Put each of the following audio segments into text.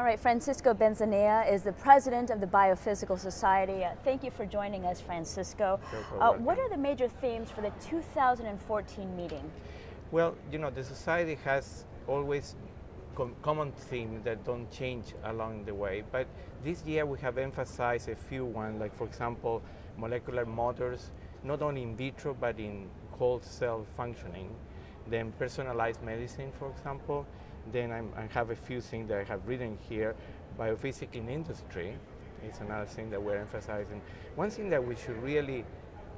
All right, Francisco Bezanilla is the president of the Biophysical Society. Uh, thank you for joining us, Francisco. Uh, what are the major themes for the 2014 meeting? Well, you know, the society has always com common themes that don't change along the way, but this year we have emphasized a few ones, like for example, molecular motors, not only in vitro but in cold cell functioning, then personalized medicine, for example, then I'm, i have a few things that I have written here. Biophysics in industry is another thing that we're emphasizing. One thing that we should really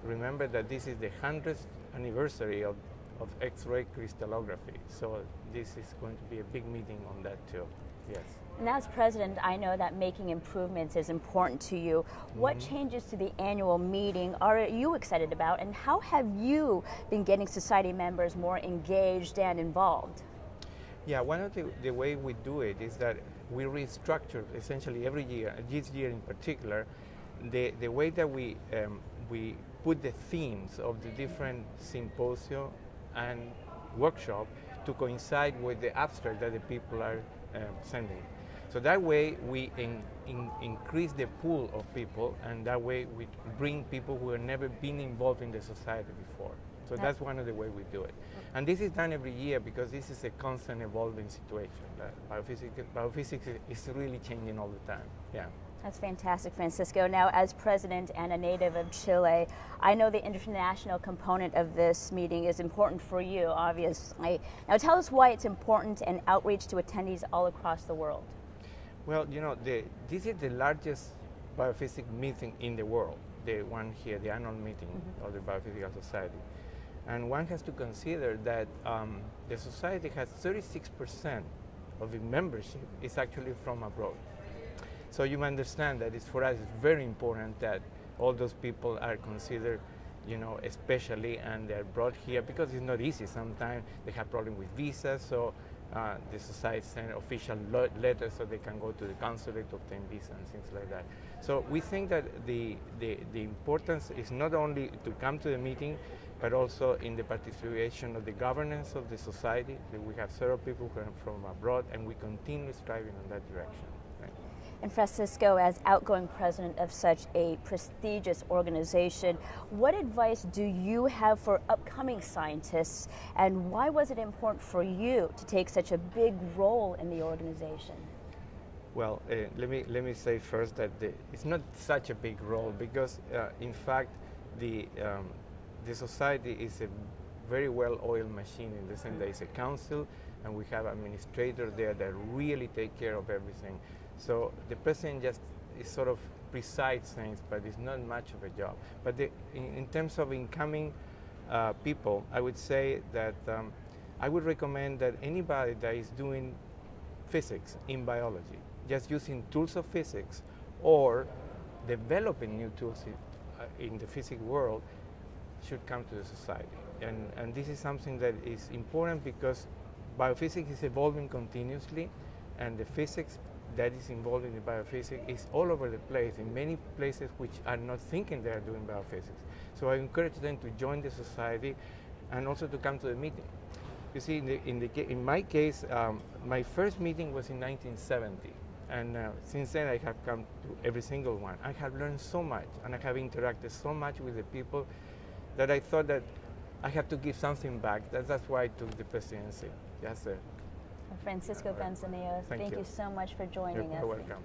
remember that this is the 100th anniversary of, of X-ray crystallography. So this is going to be a big meeting on that too. Yes. And as president, I know that making improvements is important to you. What mm -hmm. changes to the annual meeting are you excited about, and how have you been getting society members more engaged and involved? Yeah, one of the, the way we do it is that we restructure essentially every year, this year in particular, the, the way that we, um, we put the themes of the different symposium and workshop to coincide with the abstract that the people are um, sending. So that way we in, in, increase the pool of people and that way we bring people who have never been involved in the society before. So that's one of the way we do it. And this is done every year because this is a constant evolving situation. Biophysics, biophysics is really changing all the time. Yeah. That's fantastic, Francisco. Now, as president and a native of Chile, I know the international component of this meeting is important for you, obviously. Now, tell us why it's important and outreach to attendees all across the world. Well, you know, the, this is the largest biophysics meeting in the world, the one here, the annual meeting mm -hmm. of the Biophysical Society. And one has to consider that um, the society has 36% of the membership is actually from abroad. So you understand that it's for us it's very important that all those people are considered, you know, especially and they're brought here because it's not easy. Sometimes they have problems with visas, so uh, the society send official letters so they can go to the consulate to obtain visa and things like that. So we think that the, the, the importance is not only to come to the meeting, but also in the participation of the governance of the society. We have several people who are from abroad, and we continue striving in that direction. And Francisco, as outgoing president of such a prestigious organization, what advice do you have for upcoming scientists, and why was it important for you to take such a big role in the organization? Well, uh, let me let me say first that the, it's not such a big role because, uh, in fact, the um, the society is a very well-oiled machine in the sense that it's a council and we have administrators there that really take care of everything. So the president just is sort of presides things, but it's not much of a job. But the, in, in, terms of incoming uh, people, I would say that um, I would recommend that anybody that is doing physics in biology, just using tools of physics or developing new tools in, uh, in the physics world, should come to the society. And, and this is something that is important because biophysics is evolving continuously and the physics that is involved in the biophysics is all over the place in many places which are not thinking they are doing biophysics. So I encourage them to join the society and also to come to the meeting. You see, in, the, in, the, in my case, um, my first meeting was in 1970. And uh, since then, I have come to every single one. I have learned so much, and I have interacted so much with the people that I thought that I had to give something back. That, that's why I took the presidency. Yes, sir. Francisco Bezanilla, thank, thank you. you. so much for joining You're us. welcome.